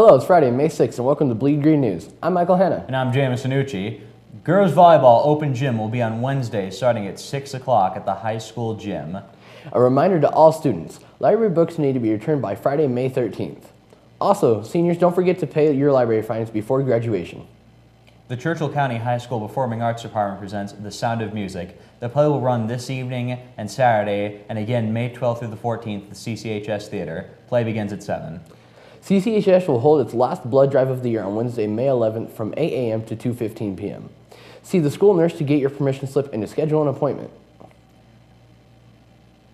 Hello, it's Friday, May 6th, and welcome to Bleed Green News. I'm Michael Hanna. And I'm James Sanucci. Girls Volleyball Open Gym will be on Wednesday starting at 6 o'clock at the high school gym. A reminder to all students library books need to be returned by Friday, May 13th. Also, seniors, don't forget to pay your library fines before graduation. The Churchill County High School Performing Arts Department presents The Sound of Music. The play will run this evening and Saturday, and again May 12th through the 14th at the CCHS Theater. Play begins at 7. CCHS will hold its last blood drive of the year on Wednesday, May 11th from 8 a.m. to 2.15 p.m. See the school nurse to get your permission slip and to schedule an appointment.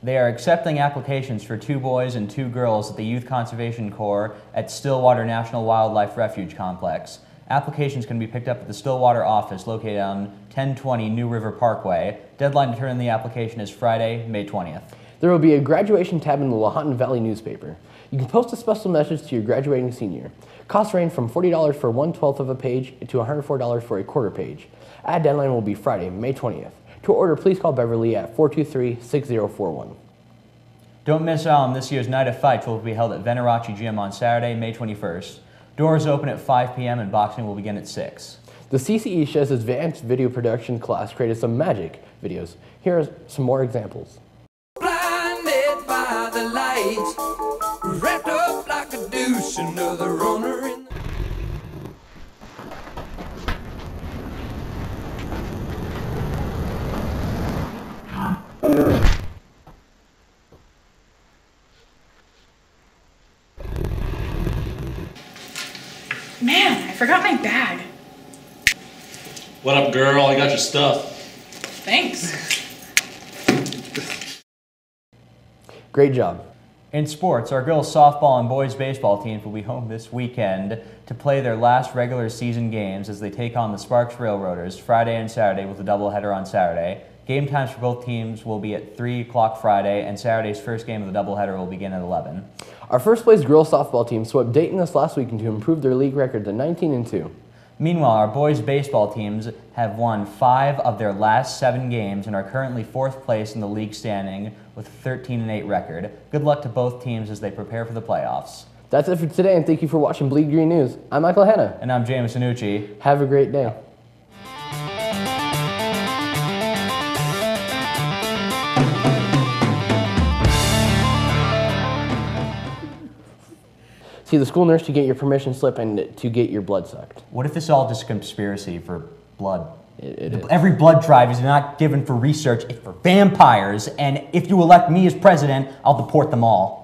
They are accepting applications for two boys and two girls at the Youth Conservation Corps at Stillwater National Wildlife Refuge Complex. Applications can be picked up at the Stillwater office located on 1020 New River Parkway. Deadline to turn in the application is Friday, May 20th. There will be a graduation tab in the Lahontan Valley newspaper. You can post a special message to your graduating senior. Costs range from $40 for one twelfth of a page to $104 for a quarter page. Ad deadline will be Friday, May 20th. To order, please call Beverly at 423-6041. Don't miss out on this year's Night of Fights, which will be held at Venturacci Gym on Saturday, May 21st. Doors open at 5 p.m. and boxing will begin at 6. The CCE CCHS Advanced Video Production class created some magic videos. Here are some more examples. Blinded by the lights, wrapped up like a douche, another runner in the Man, I forgot my bag. What up, girl? I got your stuff. Thanks. Great job. In sports, our girls softball and boys baseball teams will be home this weekend to play their last regular season games as they take on the Sparks Railroaders Friday and Saturday with a doubleheader on Saturday. Game times for both teams will be at 3 o'clock Friday, and Saturday's first game of the doubleheader will begin at 11. Our first place girls softball team swept Dayton this last weekend to improve their league record to 19 and 2. Meanwhile, our boys baseball teams have won five of their last seven games and are currently fourth place in the league standing with a 13 and 8 record. Good luck to both teams as they prepare for the playoffs. That's it for today, and thank you for watching Bleed Green News. I'm Michael Hanna. And I'm James Sanucci. Have a great day. See the school nurse to get your permission slip and to get your blood sucked. What if this is all just a conspiracy for blood? It, it is. Every blood drive is not given for research, it's for vampires, and if you elect me as president, I'll deport them all.